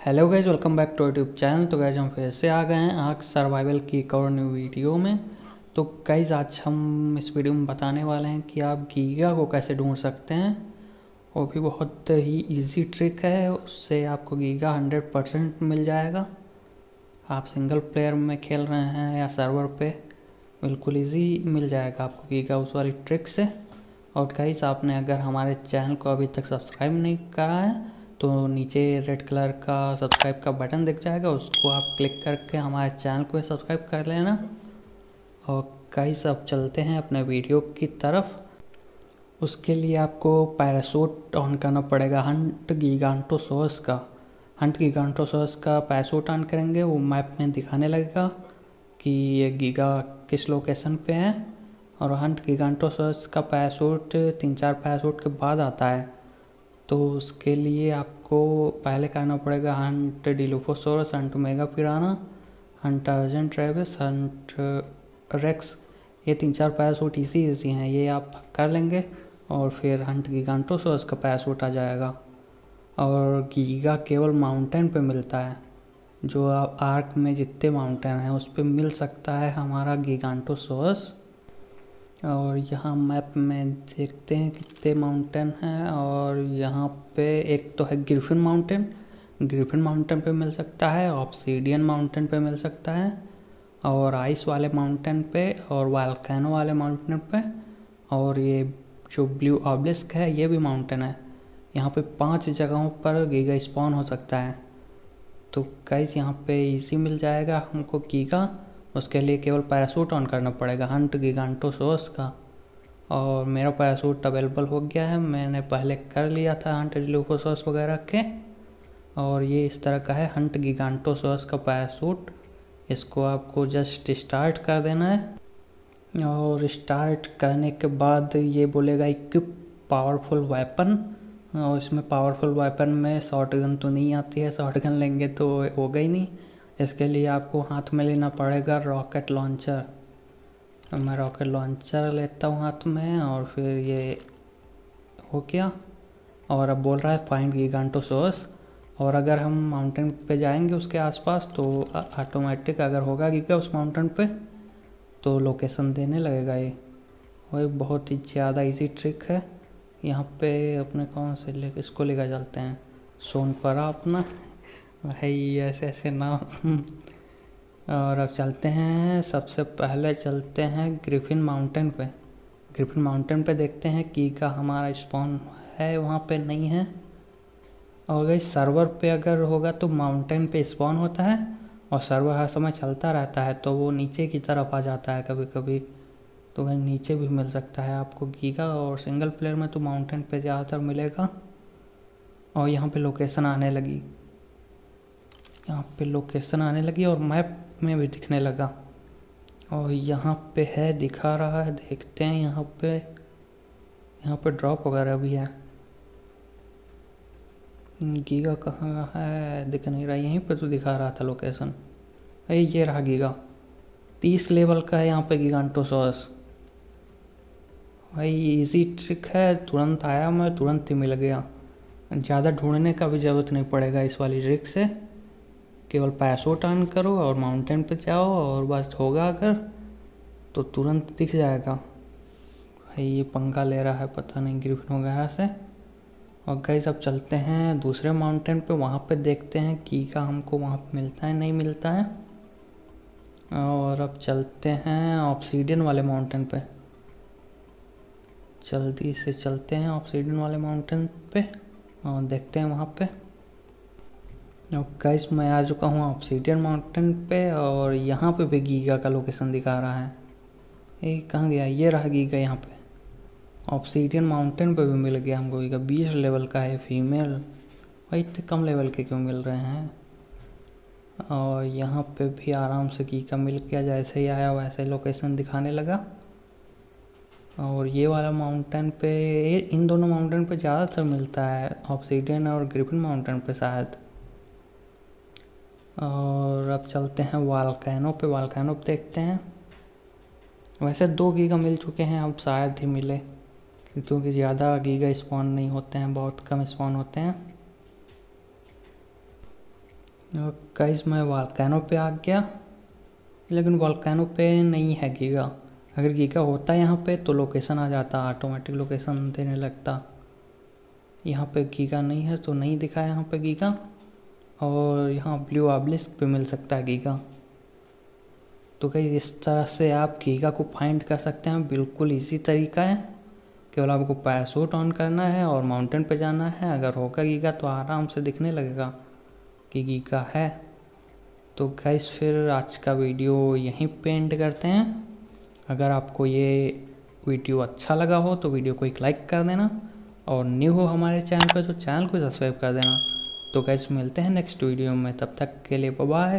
Hello guys welcome back to YouTube channel तो guys हम फिर से आ गए हैं आग सर्वाइवल की एक और न्यू वीडियो में। तो गाइज़ आज हम इस वीडियो में बताने वाले हैं कि आप गीगा को कैसे ढूंढ सकते हैं। वो भी बहुत ही इजी ट्रिक है, उससे आपको गीगा हंड्रेड परसेंट मिल जाएगा। आप सिंगल प्लेयर में खेल रहे हैं या सर्वर पे, बिल्कुल इजी मिल जाएगा आपको गीगा उस वाली ट्रिक से। और गाइज़ आपने अगर हमारे चैनल को अभी तक सब्सक्राइब नहीं करा है तो नीचे रेड कलर का सब्सक्राइब का बटन दिख जाएगा, उसको आप क्लिक करके हमारे चैनल को सब्सक्राइब कर लेना। और कई सब चलते हैं अपने वीडियो की तरफ़। उसके लिए आपको पैरासूट ऑन करना पड़ेगा हंट गीगांटोसोस का। हंट गीगांटोसोस का पैरासूट ऑन करेंगे, वो मैप में दिखाने लगेगा कि ये गीगा किस लोकेशन पे है। और हंट गीगांटोसोस का पैरासूट तीन चार पैरासूट के बाद आता है। तो उसके लिए आपको पहले करना पड़ेगा hunt dilophosaurus, hunt mega piranha, hunt argentavis, hunt rex. ये तीन चार पैरासूट इजी इजी हैं, ये आप कर लेंगे और फिर हंट गिगांटोसोरस का पैरासूट आ जाएगा। और गीगा केवल माउंटेन पे मिलता है, जो आप आर्क में जितने माउंटेन हैं उस पर मिल सकता है हमारा गिगांटोसोरस। और यहाँ मैप में देखते हैं कितने माउंटेन हैं और यहाँ पे एक तो है ग्रिफिन माउंटेन ग्रिफिन माउंटेन पे मिल सकता है ऑप्सीडियन माउंटेन पे मिल सकता है और आइस वाले माउंटेन पे और वालकैनो वाले माउंटेन पे और ये जो ब्लू ऑब्लिस्क है, ये भी माउंटेन है। यहाँ पे पाँच जगहों पर गीगा स्पॉन हो सकता है। तो गाइस यहाँ पे इजी मिल जाएगा हमको गीगा उसके लिए केवल पैरासूट ऑन करना पड़ेगा। हंट गिगांटोसोस का और मेरा पैरासूट अवेलेबल हो गया है। मैंने पहले कर लिया था हंट डिलोफोसोस वगैरह के। और ये इस तरह का है। हंट गिगांटोसोस का पैरासूट इसको आपको जस्ट स्टार्ट कर देना है। और स्टार्ट करने के बाद ये बोलेगा इक्विप पावरफुल वेपन और इसमें पावरफुल वेपन में शॉर्ट गन तो नहीं आती है। शॉर्ट गन लेंगे तो होगा ही नहीं। इसके लिए आपको हाथ में लेना पड़ेगा रॉकेट लॉन्चर। तो मैं रॉकेट लॉन्चर लेता हूँ हाथ में और फिर ये हो गया। और अब बोल रहा है फाइंड गीगांटोसोस और अगर हम माउंटेन पे जाएँगे उसके आसपास तो ऑटोमेटिक अगर होगा गीगा उस माउंटेन पे तो लोकेशन देने लगेगा ये। वही बहुत ही ज़्यादा इजी ट्रिक है। यहाँ पे अपने कौन से ले, इसको लेकर चलते हैं। सोन सोनपरा अपना। भाई, ऐसे ऐसे ना और अब चलते हैं। सबसे पहले चलते हैं ग्रिफिन माउंटेन पे। ग्रिफिन माउंटेन पे देखते हैं की का हमारा स्पॉन है, वहाँ पे नहीं है। और गई सर्वर पे अगर होगा तो माउंटेन पे स्पॉन होता है। और सर्वर हर समय चलता रहता है तो वो नीचे की तरफ़ आ जाता है कभी कभी तो कहीं नीचे भी मिल सकता है आपको गीगा और सिंगल प्लेयर में तो माउंटेन पे ज़्यादातर मिलेगा। और यहाँ पे लोकेशन आने लगी। यहाँ पे लोकेशन आने लगी और मैप में भी दिखने लगा। और यहाँ पे है, दिखा रहा है, देखते हैं यहाँ पे। यहाँ पे ड्रॉप वगैरह भी है। गीगा कहाँ है? दिख नहीं रहा। यहीं पे तो दिखा रहा था लोकेशन अरे, ये रहा गीगा। तीस लेवल का है यहाँ पे गिगांटोसॉस भाई इजी ट्रिक है। तुरंत आया मैं, तुरंत ही मिल गया। ज़्यादा ढूँढने का भी ज़रूरत नहीं पड़ेगा इस वाली ट्रिक से। केवल पैसों टर्न करो और माउंटेन पे जाओ और बस होगा अगर तो तुरंत दिख जाएगा। भाई, ये पंगा ले रहा है, पता नहीं ग्रिफिन वगैरह से। और गई अब चलते हैं दूसरे माउंटेन पे, वहाँ पे देखते हैं की का हमको वहाँ पे मिलता है, नहीं मिलता है। और अब चलते हैं ऑप्सीडियन वाले माउंटेन पे। जल्दी से चलते हैं ऑप्सीडियन वाले माउंटेन पे और देखते हैं वहाँ पे। गाइस मैं आ चुका हूँ ऑप्सीडियन माउंटेन पे और यहाँ पे भी गीगा का लोकेशन दिखा रहा है। ये कहाँ गया? ये रहा गीगा यहाँ पे। ऑप्सीडियन माउंटेन पे भी मिल गया हमको गीगा बीस लेवल का है फीमेल भाई, इतने कम लेवल के क्यों मिल रहे हैं? और यहाँ पे भी आराम से गीगा मिल गया। जैसे ही आया, वैसे ही लोकेशन दिखाने लगा। और ये वाला माउंटेन पे इन दोनों माउंटेन पे ज़्यादातर मिलता है ऑप्सीडियन और ग्रिफिन माउंटेन पे शायद। और अब चलते हैं वालकैनो पे वालकैनो पे देखते हैं। वैसे दो गीगा मिल चुके हैं, अब शायद ही मिले, क्योंकि ज़्यादा गीगा स्पॉन नहीं होते हैं, बहुत कम स्पॉन होते हैं। गाइस मैं वॉल्केनो पे आ गया, लेकिन वॉल्केनो पे नहीं है गीगा अगर गीगा होता यहाँ पे तो लोकेशन आ जाता ऑटोमेटिक लोकेशन देने लगता। यहाँ पे गीगा नहीं है तो नहीं दिखा यहाँ पे गीगा और यहाँ ब्लू आब्लिस्क पे मिल सकता है गीगा तो कहीं इस तरह से आप गीगा को फाइंड कर सकते हैं। बिल्कुल इजी तरीका है। केवल आपको पैसूट ऑन करना है और माउंटेन पे जाना है। अगर होगा गीगा तो आराम से दिखने लगेगा कि गीगा है। तो गैस फिर आज का वीडियो यहीं पे एंड करते हैं। अगर आपको ये वीडियो अच्छा लगा हो तो वीडियो को एक लाइक कर देना। और न्यू हो हमारे चैनल पर तो चैनल को सब्सक्राइब कर देना। तो कैसे मिलते हैं नेक्स्ट वीडियो में तब तक के लिए बाय